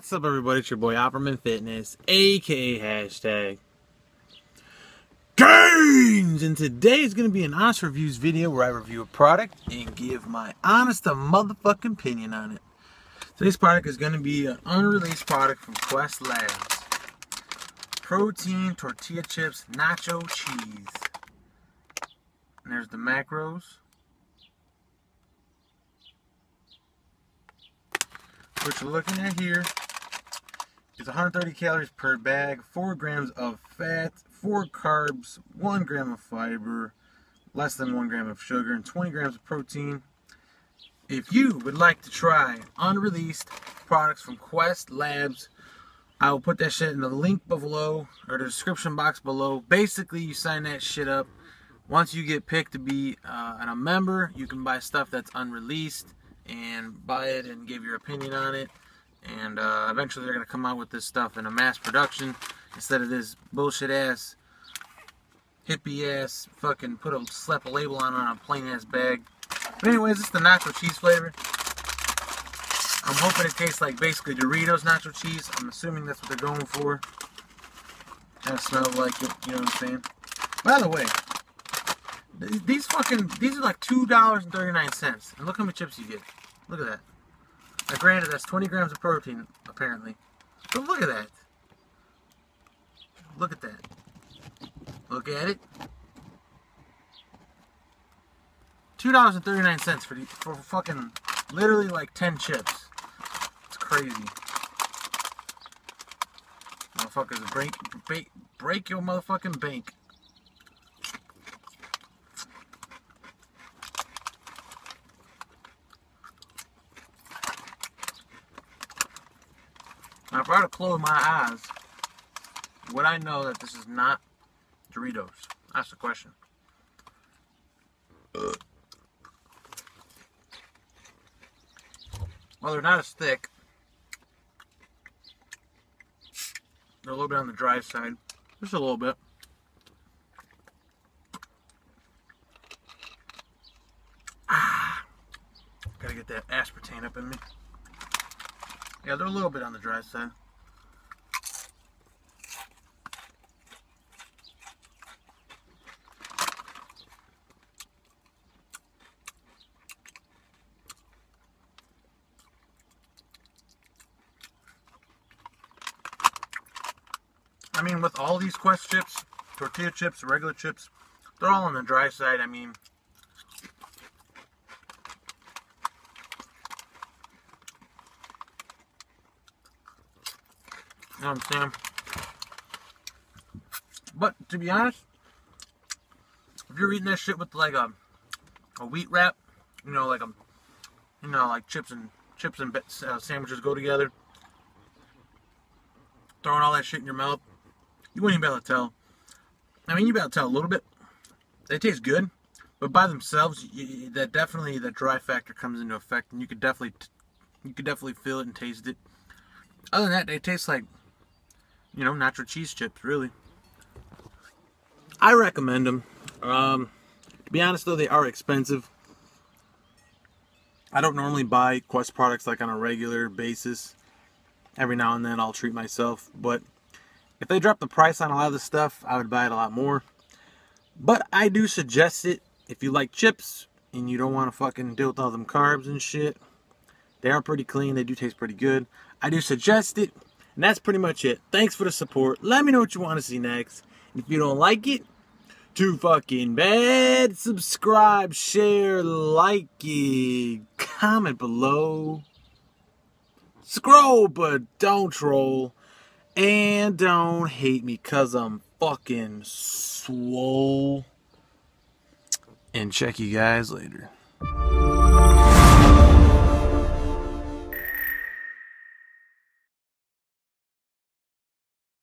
What's up, everybody? It's your boy Opperman Fitness, aka hashtag Gains. And today is going to be an honest reviews video where I review a product and give my honest motherfucking opinion on it. Today's product is going to be an unreleased product from Quest Labs protein tortilla chips nacho cheese. And there's the macros. What you're looking at here is 130 calories per bag, 4 grams of fat, 4 carbs, 1 gram of fiber, less than 1 gram of sugar, and 20 grams of protein. If you would like to try unreleased products from Quest Labs, I will put that shit in the link below or the description box below. Basically, you sign that shit up. Once you get picked to be uh, a member, you can buy stuff that's unreleased and buy it and give your opinion on it. And uh, eventually they're going to come out with this stuff in a mass production instead of this bullshit ass, hippie ass, fucking put a slap a label on on a plain ass bag. But anyways, it's the nacho cheese flavor. I'm hoping it tastes like basically Doritos nacho cheese. I'm assuming that's what they're going for. Kind of smells like it, you know what I'm saying? By the way, these fucking, these are like $2.39. And look how many chips you get. Look at that. Now granted, that's 20 grams of protein, apparently. But look at that. Look at that. Look at it. $2.39 for, for fucking literally like 10 chips. It's crazy. Motherfuckers, break, break, break your motherfucking bank. Now, if I were to close my eyes, would I know that this is not Doritos? That's the question. Well, they're not as thick. They're a little bit on the dry side. Just a little bit. Ah, gotta get that aspartame up in me. Yeah, they're a little bit on the dry side. I mean, with all these Quest chips, tortilla chips, regular chips, they're all on the dry side. I mean, You know what I'm saying? But to be honest, if you're eating that shit with like a a wheat wrap, you know, like a you know, like chips and chips and uh, sandwiches go together, throwing all that shit in your mouth, you wouldn't even be able to tell. I mean, you'd be able to tell a little bit. They taste good, but by themselves, you, that definitely the dry factor comes into effect, and you could definitely you could definitely feel it and taste it. Other than that, they taste like you know, nacho cheese chips, really. I recommend them. Um, to be honest, though, they are expensive. I don't normally buy Quest products like on a regular basis. Every now and then I'll treat myself, but if they drop the price on a lot of the stuff, I would buy it a lot more. But I do suggest it if you like chips and you don't want to fucking deal with all them carbs and shit. They are pretty clean. They do taste pretty good. I do suggest it. And that's pretty much it. Thanks for the support. Let me know what you want to see next. if you don't like it, too fucking bad. Subscribe, share, like it, comment below. Scroll, but don't troll. And don't hate me because I'm fucking swole. And check you guys later.